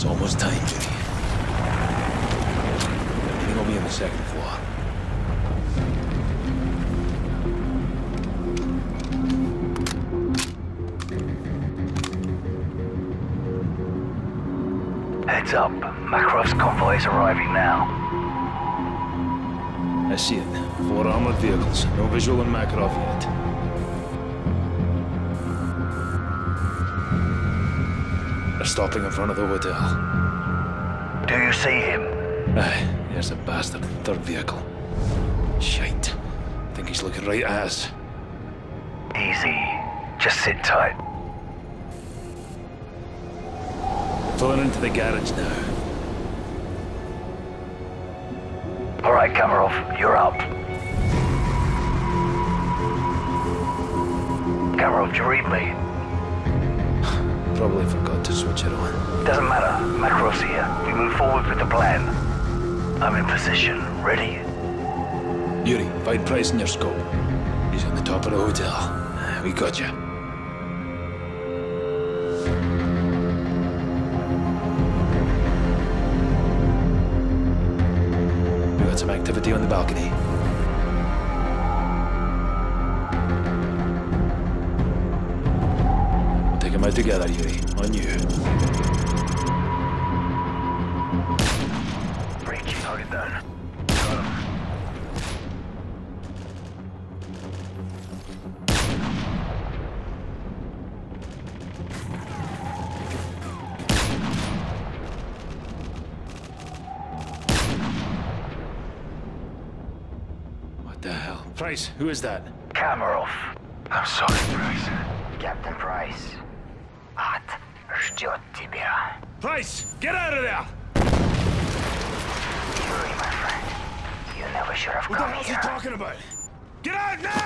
It's almost time, Jimmy. Everything will be on the second floor. Heads up. Makarov's convoy is arriving now. I see it. Four armored vehicles. No visual on Makarov yet. Stopping in front of the hotel. Do you see him? Aye, there's a bastard. Third vehicle. Shite. think he's looking right at us. Easy. Just sit tight. Pulling into the garage now. All right, Kamarov, you're up. Kamarov, do you read me? Probably forgot to switch it on. Doesn't matter. Makarov's here. We move forward with the plan. I'm in position. Ready? Yuri, find Price in your scope. He's on the top of the hotel. Ah, we got you. We got some activity on the balcony. We'll take him out together, Yuri. On you. Breach, target down. Got him. What the hell? Price, who is that? Kamarov. I'm sorry, Price. Captain Price Ад ждет тебя. Price, get out of there! Yuri, my friend. You never should have What the come hell's he here. talking about? Get out now!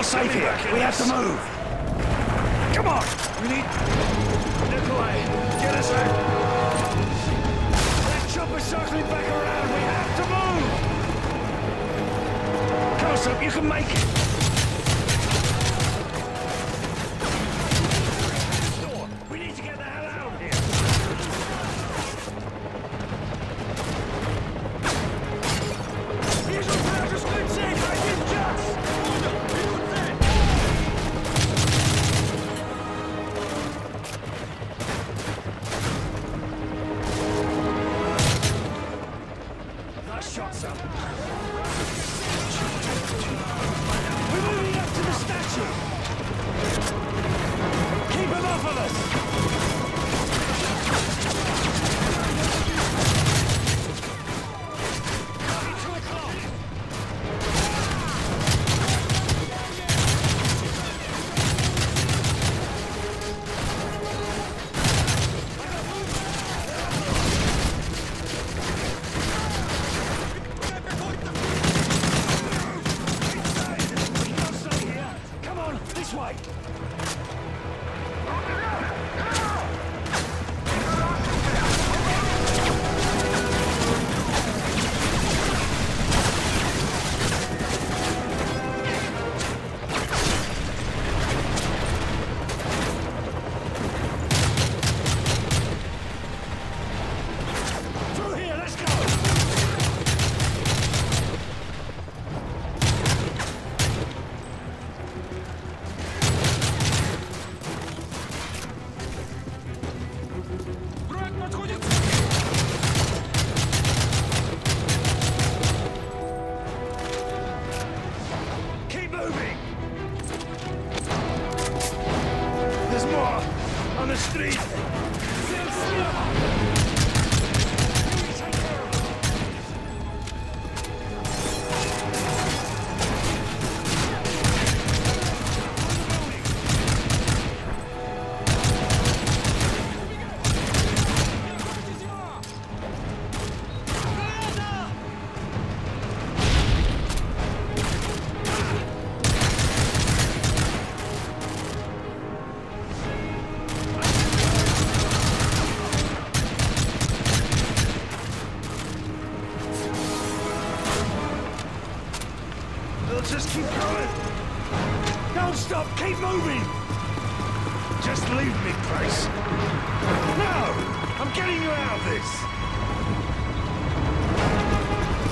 Not safe here. We have to move. Come on. We need... Nikolai, get us out. That chopper's circling back around. We have to move. Close up. You can make it. us! on the street. Let's just keep going. Don't stop, keep moving. Just leave me, Grace. No! I'm getting you out of this.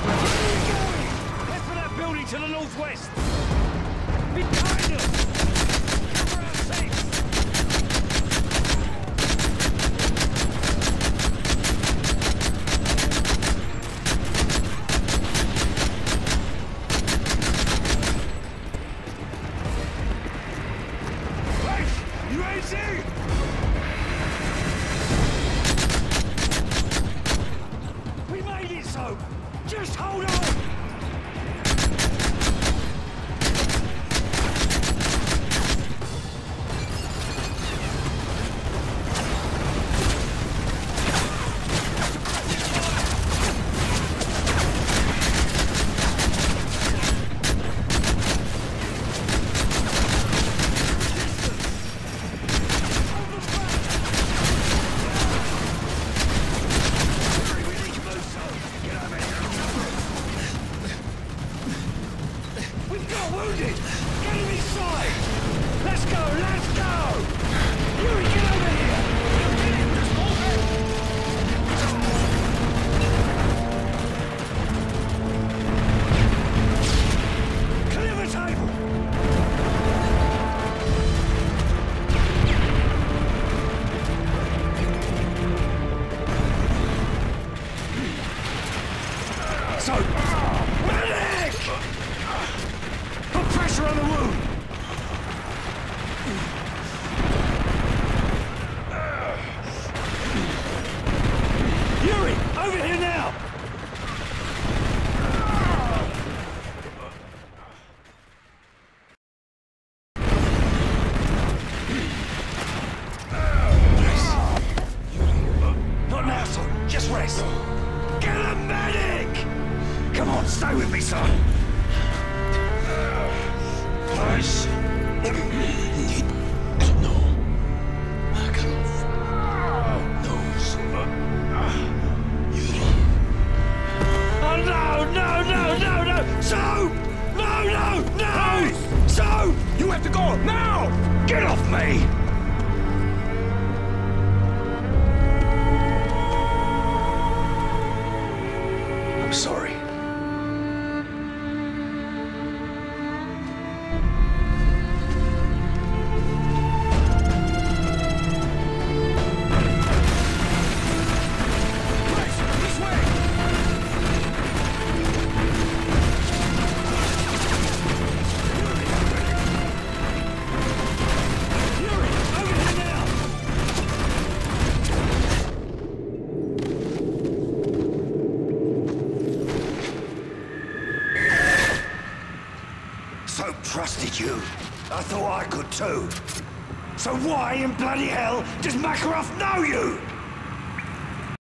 Where are you going? Head for that building to the northwest. Be wounded! Get him inside! Let's go, let's go! Yuri, get over son. Get a medic! Come on, stay with me, son. Nice. No. Makarov. Knows. Yuri. Oh, no, no, no, no, no! So! No, no, no! So! You have to go, now! Get off me! So why in bloody hell does Makarov know you?